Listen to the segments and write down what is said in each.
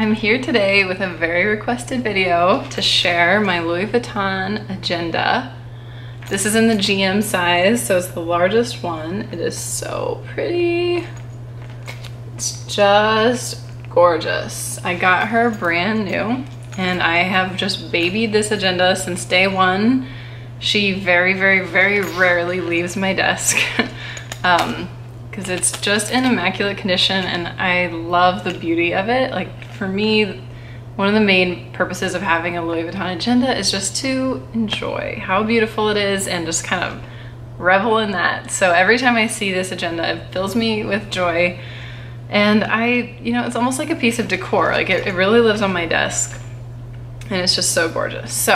I'm here today with a very requested video to share my Louis Vuitton agenda. This is in the GM size, so it's the largest one. It is so pretty. It's just gorgeous. I got her brand new and I have just babied this agenda since day one. She very, very, very rarely leaves my desk. um, because it's just in immaculate condition and I love the beauty of it. Like for me, one of the main purposes of having a Louis Vuitton agenda is just to enjoy how beautiful it is and just kind of revel in that. So every time I see this agenda, it fills me with joy. And I, you know, it's almost like a piece of decor. Like it, it really lives on my desk and it's just so gorgeous. So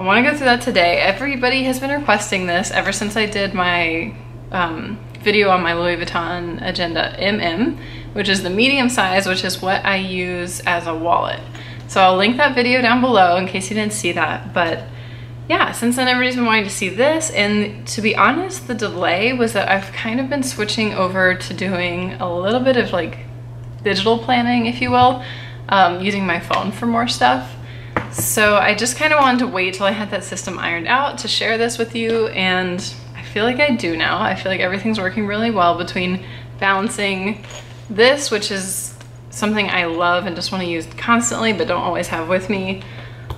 I wanna go through that today. Everybody has been requesting this ever since I did my um, video on my Louis Vuitton Agenda MM, which is the medium size, which is what I use as a wallet. So I'll link that video down below in case you didn't see that. But yeah, since then everybody's been wanting to see this. And to be honest, the delay was that I've kind of been switching over to doing a little bit of like digital planning, if you will, um, using my phone for more stuff. So I just kind of wanted to wait till I had that system ironed out to share this with you and I feel like I do now. I feel like everything's working really well between balancing this, which is something I love and just want to use constantly but don't always have with me.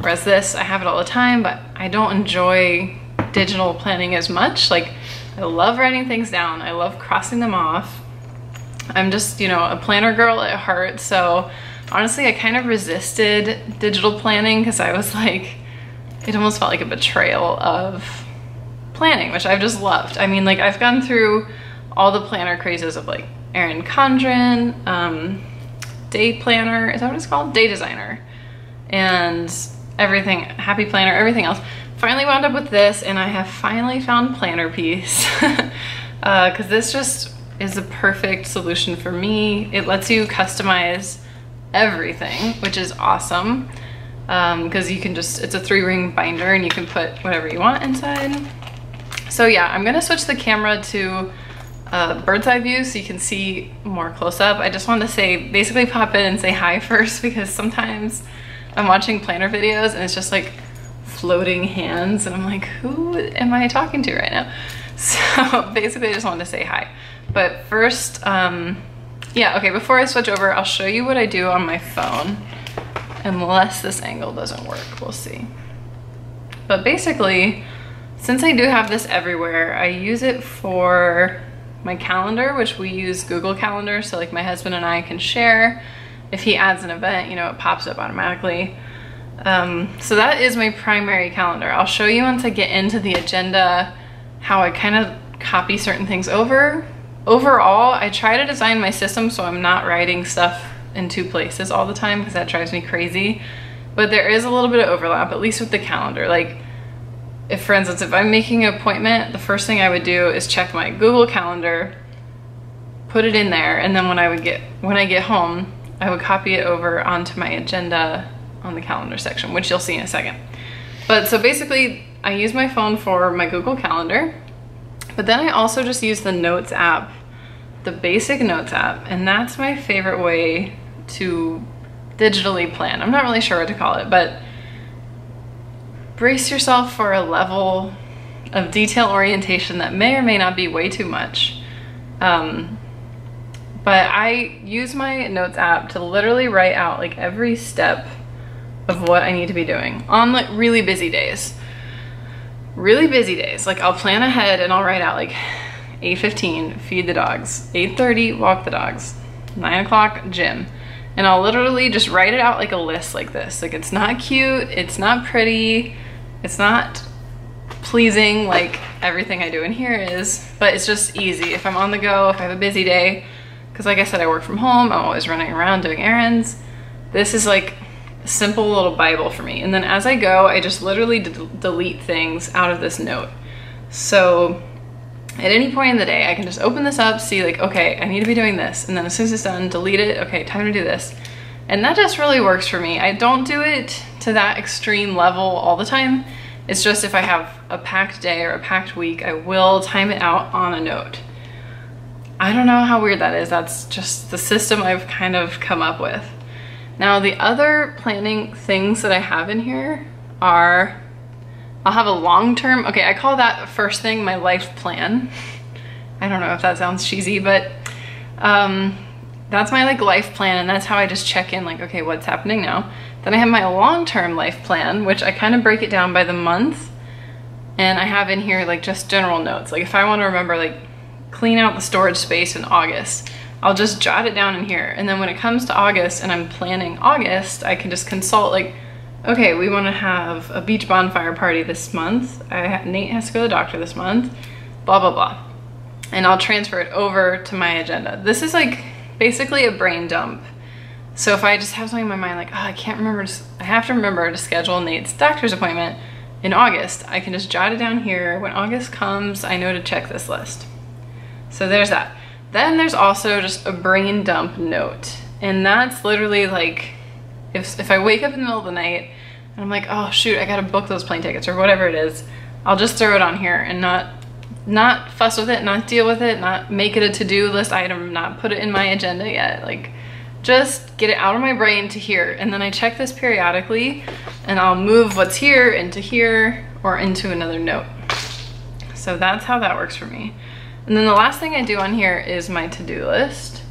Whereas this, I have it all the time, but I don't enjoy digital planning as much. Like, I love writing things down. I love crossing them off. I'm just, you know, a planner girl at heart. So honestly, I kind of resisted digital planning because I was like, it almost felt like a betrayal of planning, which I've just loved. I mean, like I've gone through all the planner crazes of like Erin Condren, um, Day Planner, is that what it's called? Day Designer, and everything, Happy Planner, everything else. Finally wound up with this and I have finally found planner peace because uh, this just is a perfect solution for me. It lets you customize everything, which is awesome because um, you can just, it's a three ring binder and you can put whatever you want inside. So yeah, I'm gonna switch the camera to uh, bird's eye view so you can see more close up. I just wanted to say, basically pop in and say hi first because sometimes I'm watching planner videos and it's just like floating hands and I'm like, who am I talking to right now? So basically I just wanted to say hi. But first, um, yeah, okay, before I switch over, I'll show you what I do on my phone. Unless this angle doesn't work, we'll see. But basically, since I do have this everywhere, I use it for my calendar, which we use Google Calendar, so like my husband and I can share. If he adds an event, you know, it pops up automatically. Um, so that is my primary calendar. I'll show you once I get into the agenda how I kind of copy certain things over. Overall, I try to design my system so I'm not writing stuff in two places all the time because that drives me crazy. But there is a little bit of overlap, at least with the calendar. Like if for instance, if I'm making an appointment, the first thing I would do is check my Google Calendar, put it in there, and then when I would get when I get home, I would copy it over onto my agenda on the calendar section, which you'll see in a second. But so basically, I use my phone for my Google Calendar, but then I also just use the Notes app, the basic Notes app, and that's my favorite way to digitally plan. I'm not really sure what to call it, but brace yourself for a level of detail orientation that may or may not be way too much. Um, but I use my notes app to literally write out like every step of what I need to be doing on like really busy days. Really busy days. Like I'll plan ahead and I'll write out like 8.15, feed the dogs, 8.30, walk the dogs, 9 o'clock, gym. And I'll literally just write it out like a list like this. Like it's not cute, it's not pretty, it's not pleasing like everything I do in here is, but it's just easy. If I'm on the go, if I have a busy day, because like I said, I work from home, I'm always running around doing errands. This is like a simple little Bible for me. And then as I go, I just literally delete things out of this note. So at any point in the day, I can just open this up, see like, okay, I need to be doing this. And then as soon as it's done, delete it. Okay, time to do this. And that just really works for me. I don't do it to that extreme level all the time. It's just if I have a packed day or a packed week, I will time it out on a note. I don't know how weird that is. That's just the system I've kind of come up with. Now the other planning things that I have in here are, I'll have a long-term, okay, I call that first thing my life plan. I don't know if that sounds cheesy, but um, that's my like life plan and that's how I just check in like, okay, what's happening now? Then I have my long-term life plan, which I kind of break it down by the month. And I have in here like just general notes. Like if I want to remember like clean out the storage space in August, I'll just jot it down in here. And then when it comes to August and I'm planning August, I can just consult like, okay, we want to have a beach bonfire party this month. I, Nate has to go to the doctor this month, blah, blah, blah. And I'll transfer it over to my agenda. This is like basically a brain dump so if I just have something in my mind like, oh, I can't remember, I have to remember to schedule Nate's doctor's appointment in August, I can just jot it down here. When August comes, I know to check this list. So there's that. Then there's also just a brain dump note. And that's literally like, if, if I wake up in the middle of the night and I'm like, oh shoot, I gotta book those plane tickets or whatever it is, I'll just throw it on here and not not fuss with it, not deal with it, not make it a to-do list item, not put it in my agenda yet. Like just get it out of my brain to here. And then I check this periodically and I'll move what's here into here or into another note. So that's how that works for me. And then the last thing I do on here is my to-do list,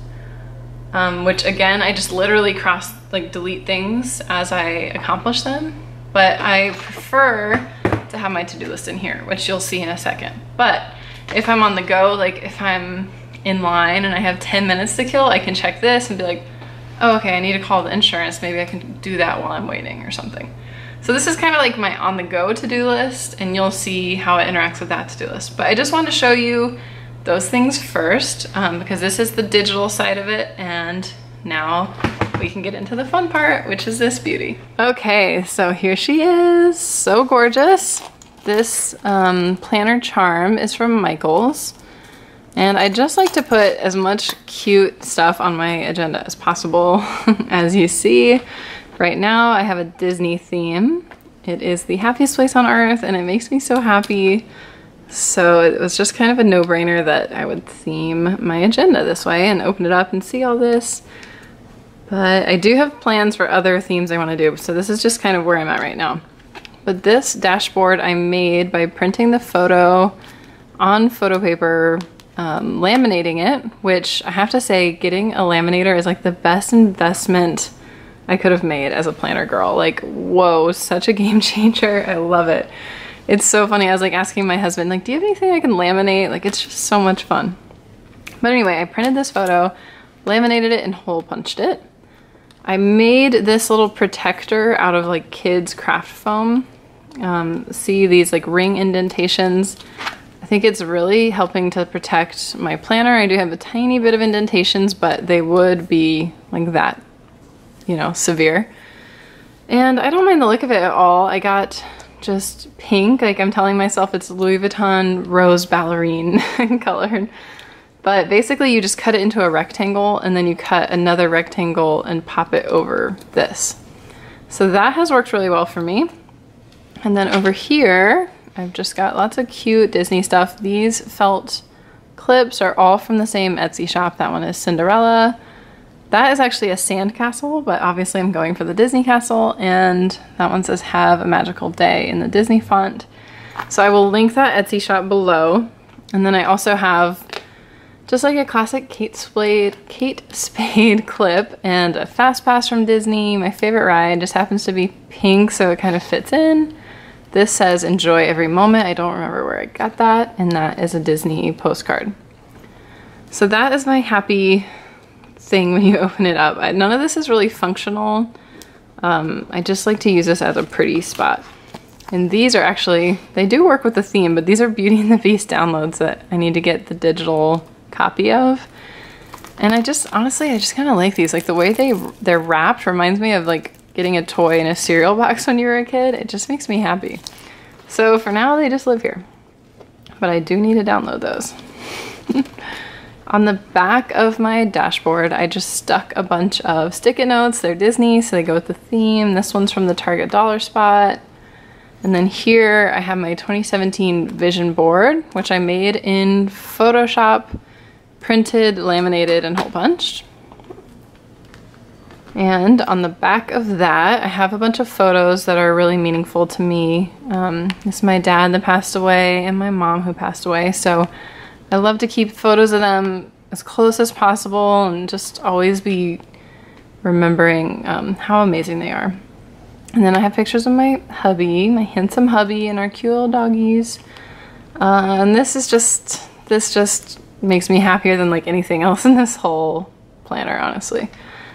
um, which again, I just literally cross, like delete things as I accomplish them. But I prefer to have my to-do list in here, which you'll see in a second. But if I'm on the go, like if I'm in line and I have 10 minutes to kill, I can check this and be like, oh, okay, I need to call the insurance. Maybe I can do that while I'm waiting or something. So this is kind of like my on the go to-do list and you'll see how it interacts with that to-do list. But I just want to show you those things first um, because this is the digital side of it and now we can get into the fun part, which is this beauty. Okay, so here she is, so gorgeous. This um, planner charm is from Michaels. And I just like to put as much cute stuff on my agenda as possible. as you see, right now I have a Disney theme. It is the happiest place on earth and it makes me so happy. So it was just kind of a no-brainer that I would theme my agenda this way and open it up and see all this. But I do have plans for other themes I want to do, so this is just kind of where I'm at right now. But this dashboard I made by printing the photo on photo paper um, laminating it, which I have to say, getting a laminator is like the best investment I could have made as a planner girl. Like, whoa, such a game changer. I love it. It's so funny. I was like asking my husband, like, do you have anything I can laminate? Like, it's just so much fun. But anyway, I printed this photo, laminated it, and hole punched it. I made this little protector out of like kids craft foam. Um, see these like ring indentations I think it's really helping to protect my planner. I do have a tiny bit of indentations, but they would be like that, you know, severe. And I don't mind the look of it at all. I got just pink, like I'm telling myself it's Louis Vuitton rose ballerine colored. But basically you just cut it into a rectangle and then you cut another rectangle and pop it over this. So that has worked really well for me. And then over here, I've just got lots of cute Disney stuff. These felt clips are all from the same Etsy shop. That one is Cinderella. That is actually a sand castle, but obviously I'm going for the Disney castle. And that one says have a magical day in the Disney font. So I will link that Etsy shop below. And then I also have just like a classic Kate Spade, Kate Spade clip and a fast pass from Disney. My favorite ride just happens to be pink, so it kind of fits in. This says enjoy every moment. I don't remember where I got that. And that is a Disney postcard. So that is my happy thing when you open it up. None of this is really functional. Um, I just like to use this as a pretty spot. And these are actually, they do work with the theme, but these are Beauty and the Beast downloads that I need to get the digital copy of. And I just, honestly, I just kind of like these. Like the way they, they're wrapped reminds me of like getting a toy in a cereal box when you were a kid. It just makes me happy. So for now, they just live here. But I do need to download those. On the back of my dashboard, I just stuck a bunch of stick-it notes. They're Disney, so they go with the theme. This one's from the Target Dollar Spot. And then here I have my 2017 vision board, which I made in Photoshop, printed, laminated, and hole punched. And on the back of that, I have a bunch of photos that are really meaningful to me. Um, this is my dad that passed away and my mom who passed away. So I love to keep photos of them as close as possible and just always be remembering um, how amazing they are. And then I have pictures of my hubby, my handsome hubby, and our cute little doggies. Uh, and this is just, this just makes me happier than like anything else in this whole planner, honestly.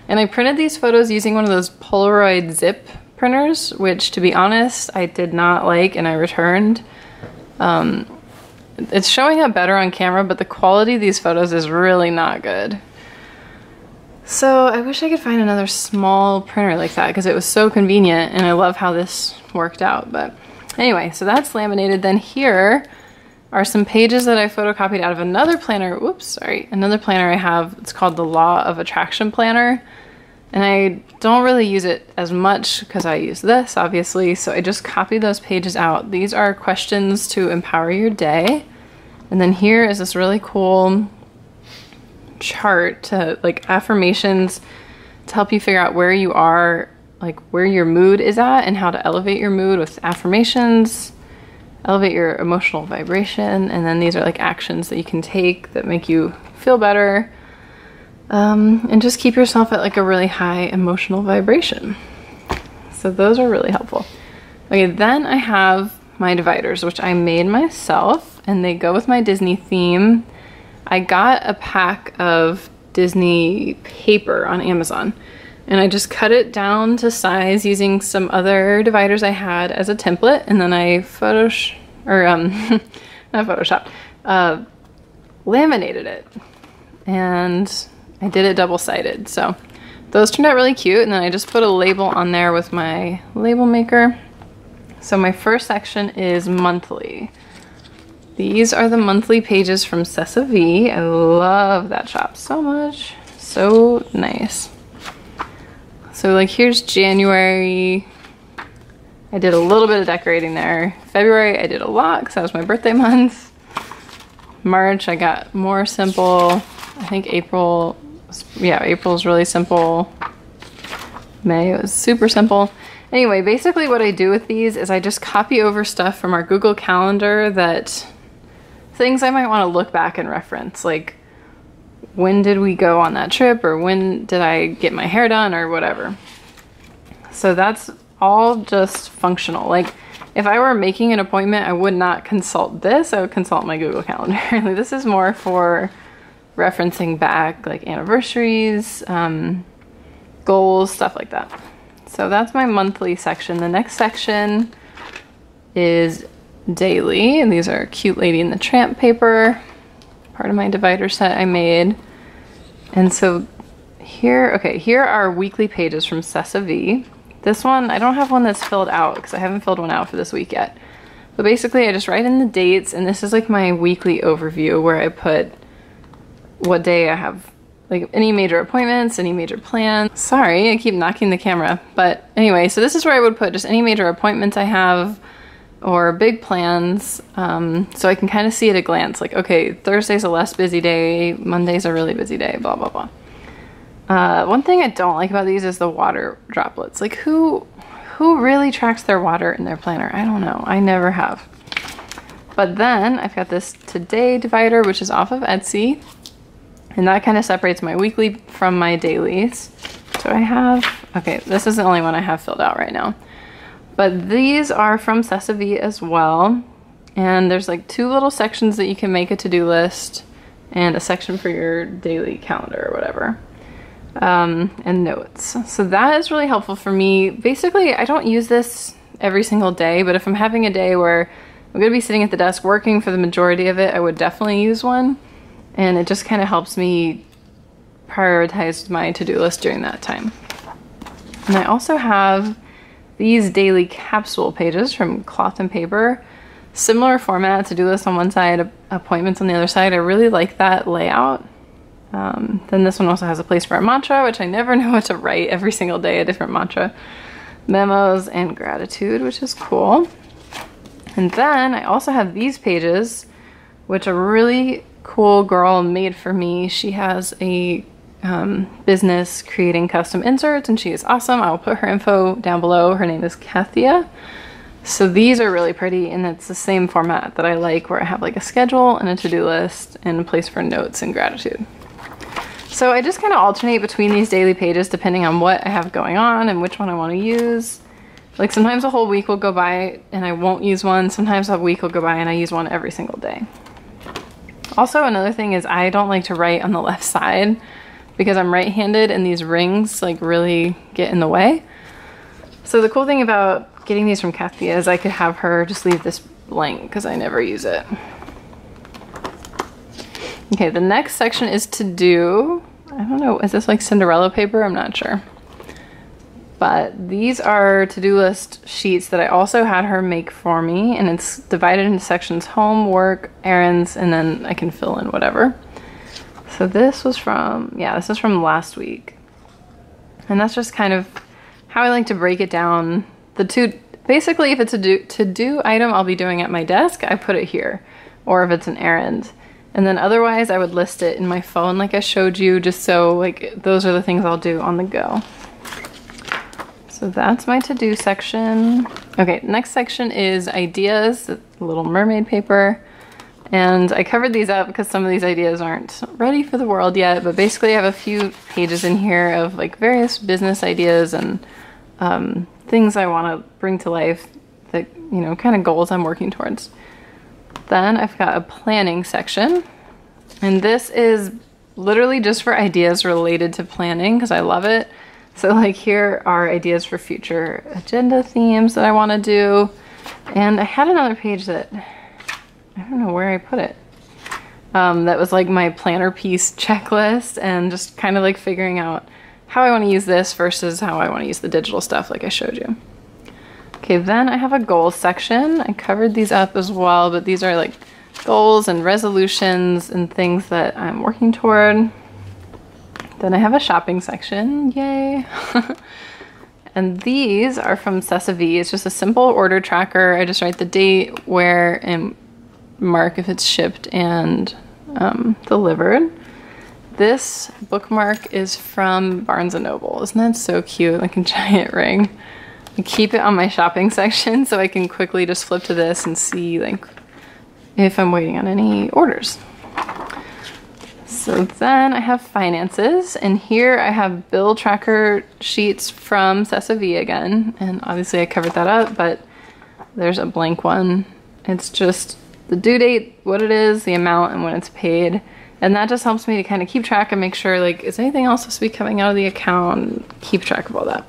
And I printed these photos using one of those Polaroid zip printers, which to be honest, I did not like and I returned. Um, it's showing up better on camera, but the quality of these photos is really not good. So I wish I could find another small printer like that because it was so convenient and I love how this worked out. But anyway, so that's laminated. Then here are some pages that I photocopied out of another planner. Whoops, sorry. Another planner I have. It's called the Law of Attraction Planner. And I don't really use it as much because I use this, obviously. So I just copied those pages out. These are questions to empower your day. And then here is this really cool chart to like affirmations to help you figure out where you are, like where your mood is at and how to elevate your mood with affirmations elevate your emotional vibration. And then these are like actions that you can take that make you feel better. Um, and just keep yourself at like a really high emotional vibration. So those are really helpful. Okay, then I have my dividers, which I made myself, and they go with my Disney theme. I got a pack of Disney paper on Amazon, and I just cut it down to size using some other dividers I had as a template, and then I photosh or um, not Photoshop, uh, laminated it, and I did it double sided. So those turned out really cute, and then I just put a label on there with my label maker. So my first section is monthly. These are the monthly pages from Cesa I love that shop so much. So nice. So like here's January. I did a little bit of decorating there. February I did a lot because that was my birthday month. March I got more simple. I think April, yeah, April is really simple. May it was super simple. Anyway, basically what I do with these is I just copy over stuff from our Google Calendar that things I might want to look back and reference, like when did we go on that trip or when did I get my hair done or whatever. So that's all just functional. Like if I were making an appointment, I would not consult this. I would consult my Google Calendar. this is more for referencing back like anniversaries, um, goals, stuff like that. So that's my monthly section. The next section is daily. And these are cute Lady and the Tramp paper, part of my divider set I made. And so here, okay, here are weekly pages from Cesa V. This one, I don't have one that's filled out because I haven't filled one out for this week yet. But basically I just write in the dates and this is like my weekly overview where I put what day I have like any major appointments, any major plans. Sorry, I keep knocking the camera. But anyway, so this is where I would put just any major appointments I have or big plans. Um, so I can kind of see at a glance like, okay, Thursday's a less busy day, Monday's a really busy day, blah, blah, blah. Uh, one thing I don't like about these is the water droplets. Like who, who really tracks their water in their planner? I don't know. I never have. But then I've got this today divider, which is off of Etsy. And that kind of separates my weekly from my dailies. So I have, okay, this is the only one I have filled out right now. But these are from Cesa V as well. And there's like two little sections that you can make a to-do list and a section for your daily calendar or whatever um, and notes. So that is really helpful for me. Basically, I don't use this every single day, but if I'm having a day where I'm gonna be sitting at the desk working for the majority of it, I would definitely use one. And it just kind of helps me prioritize my to-do list during that time. And I also have these daily capsule pages from Cloth and Paper. Similar format, to-do list on one side, appointments on the other side. I really like that layout. Um, then this one also has a place for a mantra, which I never know what to write every single day, a different mantra. Memos and gratitude, which is cool. And then I also have these pages, which a really cool girl made for me. She has a um, business creating custom inserts and she is awesome. I will put her info down below. Her name is Kathia. So these are really pretty and it's the same format that I like where I have like a schedule and a to-do list and a place for notes and gratitude. So I just kind of alternate between these daily pages depending on what I have going on and which one I want to use. Like sometimes a whole week will go by and I won't use one. Sometimes a week will go by and I use one every single day. Also another thing is I don't like to write on the left side because I'm right-handed and these rings like really get in the way. So the cool thing about getting these from Kathia is I could have her just leave this blank because I never use it. Okay, the next section is to do, I don't know, is this like Cinderella paper? I'm not sure. But these are to-do list sheets that I also had her make for me and it's divided into sections home, work, errands, and then I can fill in whatever. So this was from, yeah, this is from last week. And that's just kind of how I like to break it down the two, basically if it's a do, to do item I'll be doing at my desk, I put it here. Or if it's an errand. And then otherwise I would list it in my phone like I showed you just so like those are the things I'll do on the go. So that's my to-do section. Okay, next section is ideas, little mermaid paper. And I covered these up because some of these ideas aren't ready for the world yet, but basically I have a few pages in here of like various business ideas and um, things I want to bring to life that, you know, kind of goals I'm working towards. Then I've got a planning section. And this is literally just for ideas related to planning because I love it. So like here are ideas for future agenda themes that I want to do. And I had another page that, I don't know where I put it. Um, that was like my planner peace checklist and just kind of like figuring out how I want to use this versus how I want to use the digital stuff like I showed you. Okay, then I have a goals section. I covered these up as well, but these are like goals and resolutions and things that I'm working toward. Then I have a shopping section, yay. and these are from Sesavi. It's just a simple order tracker. I just write the date, where, and mark if it's shipped and um, delivered. This bookmark is from Barnes & Noble. Isn't that so cute? Like a giant ring. I keep it on my shopping section so I can quickly just flip to this and see like if I'm waiting on any orders. So then I have finances and here I have bill tracker sheets from Sesavi again. And obviously I covered that up, but there's a blank one. It's just the due date, what it is, the amount, and when it's paid. And that just helps me to kind of keep track and make sure like, is anything else supposed to be coming out of the account? Keep track of all that.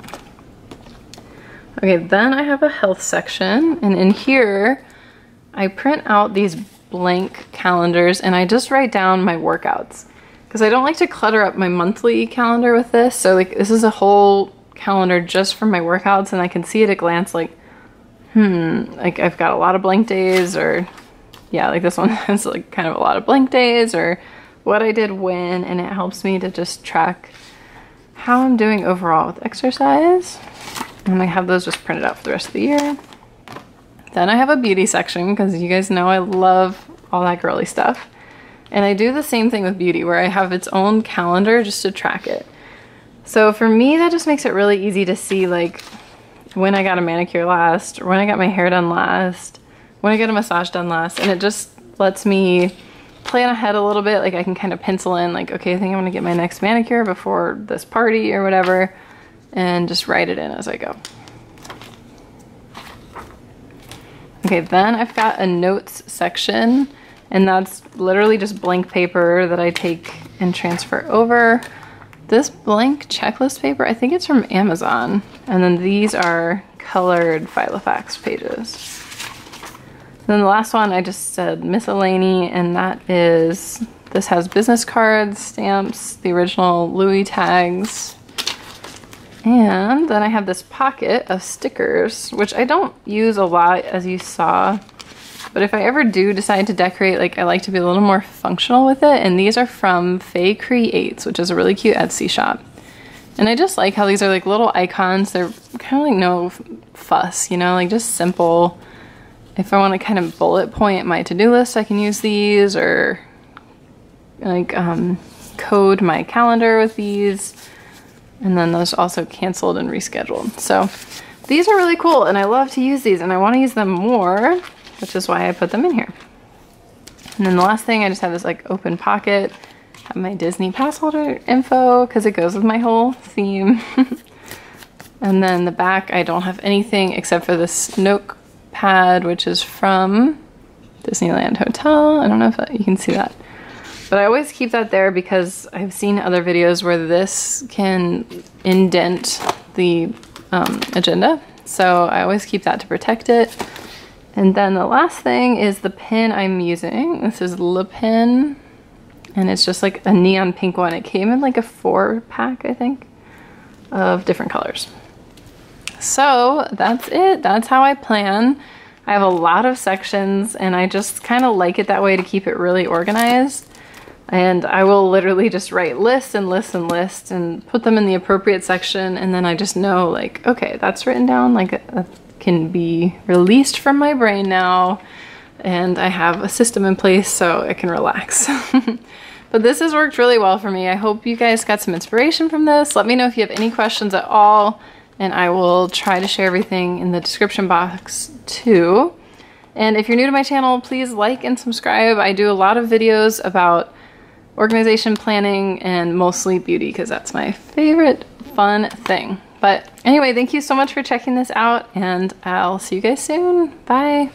Okay, then I have a health section and in here, I print out these blank calendars and I just write down my workouts because I don't like to clutter up my monthly calendar with this. So like this is a whole calendar just for my workouts and I can see at a glance like, hmm, like I've got a lot of blank days or yeah, like this one has like kind of a lot of blank days or what I did when, and it helps me to just track how I'm doing overall with exercise. And I have those just printed out for the rest of the year. Then I have a beauty section because you guys know I love all that girly stuff. And I do the same thing with beauty where I have its own calendar just to track it. So for me, that just makes it really easy to see like when I got a manicure last, or when I got my hair done last, when I get a massage done last. And it just lets me plan ahead a little bit. Like I can kind of pencil in like, okay, I think I'm gonna get my next manicure before this party or whatever and just write it in as I go. Okay, then I've got a notes section and that's literally just blank paper that I take and transfer over. This blank checklist paper, I think it's from Amazon. And then these are colored Filofax pages then the last one I just said miscellany and that is, this has business cards, stamps, the original Louis tags. And then I have this pocket of stickers, which I don't use a lot as you saw. But if I ever do decide to decorate, like I like to be a little more functional with it. And these are from Faye Creates, which is a really cute Etsy shop. And I just like how these are like little icons. They're kind of like no fuss, you know, like just simple if I want to kind of bullet point my to-do list, I can use these or like, um, code my calendar with these. And then those also canceled and rescheduled. So these are really cool and I love to use these and I want to use them more, which is why I put them in here. And then the last thing, I just have this like open pocket, have my Disney pass holder info because it goes with my whole theme. and then the back, I don't have anything except for this note pad, which is from Disneyland Hotel. I don't know if you can see that. But I always keep that there because I've seen other videos where this can indent the um, agenda. So I always keep that to protect it. And then the last thing is the pin I'm using. This is Le and it's just like a neon pink one. It came in like a four pack, I think, of different colors. So that's it. That's how I plan. I have a lot of sections and I just kind of like it that way to keep it really organized. And I will literally just write lists and lists and lists and put them in the appropriate section. And then I just know like, okay, that's written down, like uh, that can be released from my brain now. And I have a system in place so I can relax. but this has worked really well for me. I hope you guys got some inspiration from this. Let me know if you have any questions at all and I will try to share everything in the description box too. And if you're new to my channel, please like and subscribe. I do a lot of videos about organization planning and mostly beauty because that's my favorite fun thing. But anyway, thank you so much for checking this out and I'll see you guys soon. Bye.